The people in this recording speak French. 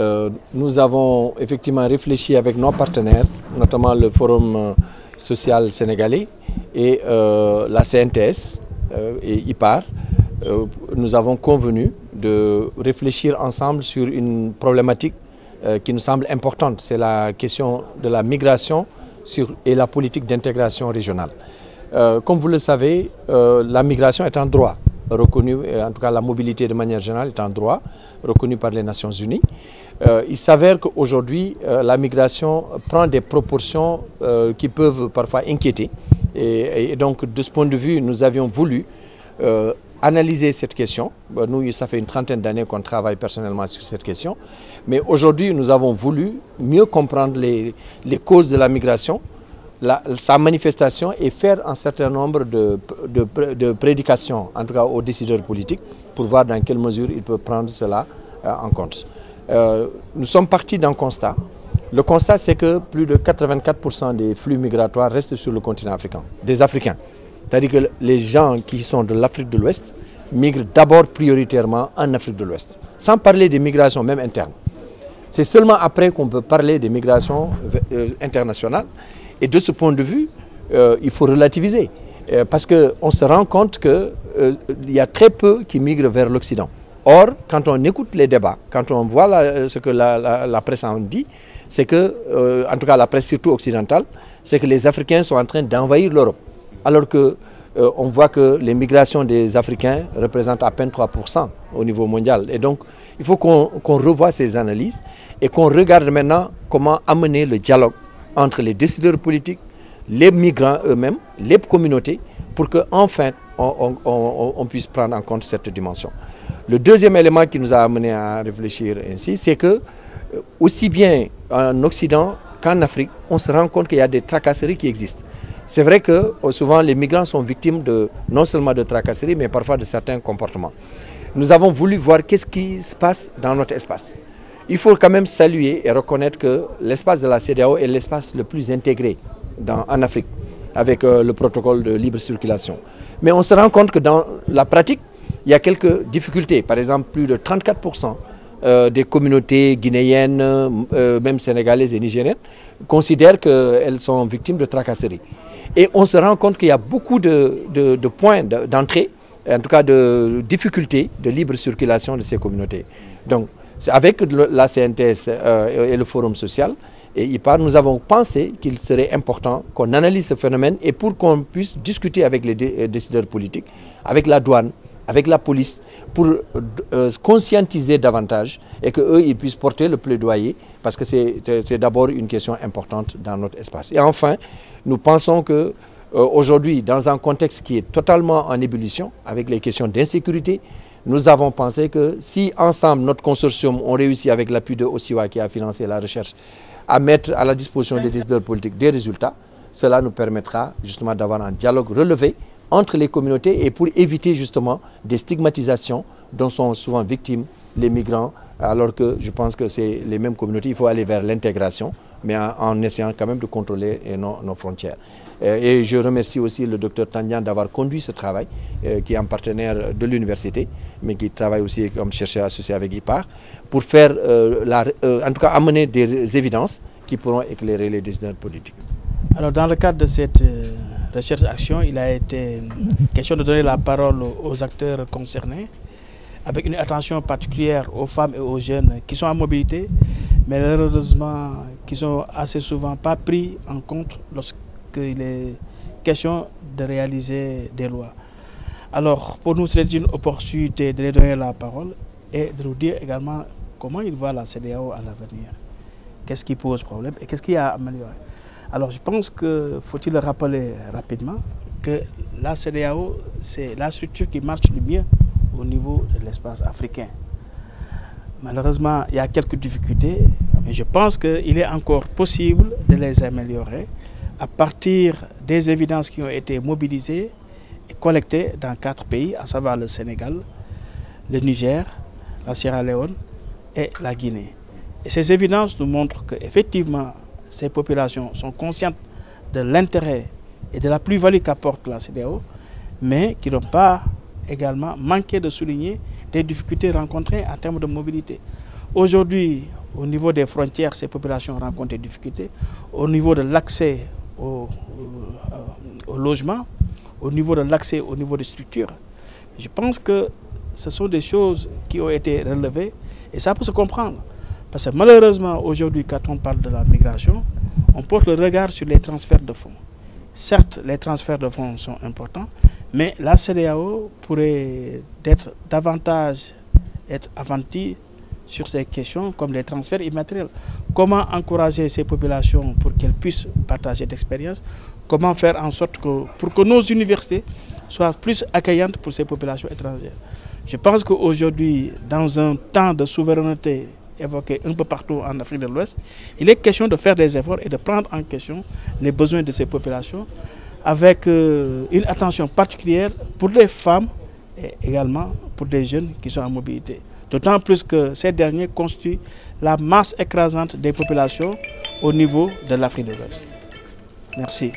euh, nous avons effectivement réfléchi avec nos partenaires, notamment le Forum euh, social sénégalais et euh, la CNTS et IPAR. nous avons convenu de réfléchir ensemble sur une problématique qui nous semble importante. C'est la question de la migration et la politique d'intégration régionale. comme vous le savez, la migration est un droit reconnu, en tout cas la mobilité de manière générale est un droit reconnu par les Nations Unies. Euh, il s'avère qu'aujourd'hui, euh, la migration prend des proportions euh, qui peuvent parfois inquiéter. Et, donc, de ce point de vue, nous avions voulu analyser cette question. Nous, ça fait une trentaine d'années qu'on travaille personnellement sur cette question. Mais aujourd'hui, nous avons voulu mieux comprendre les, causes de la migration, sa manifestation et faire un certain nombre de, prédications, en tout cas aux décideurs politiques, pour voir dans quelle mesure ils peuvent prendre cela en compte. Euh, nous sommes partis d'un constat. Le constat, c'est que plus de 84% des flux migratoires restent sur le continent africain, des Africains. C'est-à-dire que les gens qui sont de l'Afrique de l'Ouest migrent d'abord prioritairement en Afrique de l'Ouest, sans parler des migrations même internes. C'est seulement après qu'on peut parler des migrations euh, internationales. Et de ce point de vue, euh, il faut relativiser. parce qu'on se rend compte qu'il y a très peu qui migrent vers l'Occident. Or, quand on écoute les débats, quand on voit ce que la, presse en dit, c'est que, euh, en tout cas la presse surtout occidentale, c'est que les Africains sont en train d'envahir l'Europe. Alors que euh, on voit que les migrations des Africains représentent à peine 3% au niveau mondial. Et donc, il faut qu'on revoie ces analyses et qu'on regarde maintenant comment amener le dialogue entre les décideurs politiques, les migrants eux-mêmes, les communautés, pour qu'enfin on puisse prendre en compte cette dimension. Le deuxième élément qui nous a amené à réfléchir ainsi, c'est que euh, aussi bien en Occident qu'en Afrique, on se rend compte qu'il y a des tracasseries qui existent. C'est vrai que euh, souvent les migrants sont victimes de, non seulement de tracasseries, mais parfois de certains comportements. Nous avons voulu voir qu'est-ce qui se passe dans notre espace. Il faut quand même saluer et reconnaître que l'espace de la CDAO est l'espace le plus intégré en Afrique, avec euh, le protocole de libre circulation. Mais on se rend compte que dans la pratique, il y a quelques difficultés. Par exemple, plus de 34% euh, des communautés guinéennes, euh, même sénégalaises et nigériennes, considèrent qu'elles sont victimes de tracasseries. Et on se rend compte qu'il y a beaucoup de, points d'entrée, en tout cas de difficultés de libre circulation de ces communautés. Donc, avec la CNTS euh, et le Forum social, et IPAR, nous avons pensé qu'il serait important qu'on analyse ce phénomène et pour qu'on puisse discuter avec les décideurs politiques, avec la douane, avec la police pour euh, conscientiser davantage et qu'eux, ils puissent porter le plaidoyer parce que c'est d'abord une question importante dans notre espace. Et enfin, nous pensons que euh, aujourd'hui, dans un contexte qui est totalement en ébullition avec les questions d'insécurité, nous avons pensé que si ensemble, notre consortium, on réussit avec l'appui de Osiwa qui a financé la recherche, à mettre à la disposition des décideurs politiques des résultats, cela nous permettra justement d'avoir un dialogue relevé entre les communautés et pour éviter justement des stigmatisations dont sont souvent victimes les migrants, alors que je pense que c'est les mêmes communautés, il faut aller vers l'intégration, mais en, essayant quand même de contrôler nos, frontières. Euh, et je remercie aussi le docteur Tandian d'avoir conduit ce travail, euh, qui est un partenaire de l'université, mais qui travaille aussi comme chercheur associé avec IPAR, pour faire, euh, la, en tout cas, amener des évidences qui pourront éclairer les décideurs politiques. Alors, dans le cadre de cette recherche-action, il a été question de donner la parole aux acteurs concernés, avec une attention particulière aux femmes et aux jeunes qui sont en mobilité, mais malheureusement qui sont assez souvent pas pris en compte lorsqu'il est question de réaliser des lois. Alors, pour nous, c'est une opportunité de leur donner la parole et de nous dire également comment ils voient la CDAO à l'avenir. Qu'est-ce qui pose problème et qu'est-ce qui a amélioré? Alors je pense que, faut-il le rappeler rapidement, que la CDAO, c'est la structure qui marche le mieux au niveau de l'espace africain. Malheureusement, il y a quelques difficultés, mais je pense qu'il est encore possible de les améliorer à partir des évidences qui ont été mobilisées et collectées dans quatre pays, à savoir le Sénégal, le Niger, la Sierra Leone et la Guinée. Et ces évidences nous montrent qu'effectivement, ces populations sont conscientes de l'intérêt et de la plus-value qu'apporte la CDAO, mais qui n'ont pas également manqué de souligner des difficultés rencontrées en termes de mobilité. Aujourd'hui, au niveau des frontières, ces populations rencontrent des difficultés. Au niveau de l'accès au, au, logement, au niveau de l'accès au niveau des structures. Je pense que ce sont des choses qui ont été relevées et ça peut se comprendre. Parce que malheureusement, aujourd'hui, quand on parle de la migration, on porte le regard sur les transferts de fonds. Certes, les transferts de fonds sont importants, mais la CDAO pourrait être davantage être aventie sur ces questions comme les transferts immatériels. Comment encourager ces populations pour qu'elles puissent partager d'expériences Comment faire en sorte que pour que nos universités soient plus accueillantes pour ces populations étrangères? Je pense qu'aujourd'hui, dans un temps de souveraineté évoqué un peu partout en Afrique de l'Ouest, il est question de faire des efforts et de prendre en question les besoins de ces populations avec euh, une attention particulière pour les femmes et également pour des jeunes qui sont en mobilité. D'autant plus que ces derniers constituent la masse écrasante des populations au niveau de l'Afrique de l'Ouest. Merci.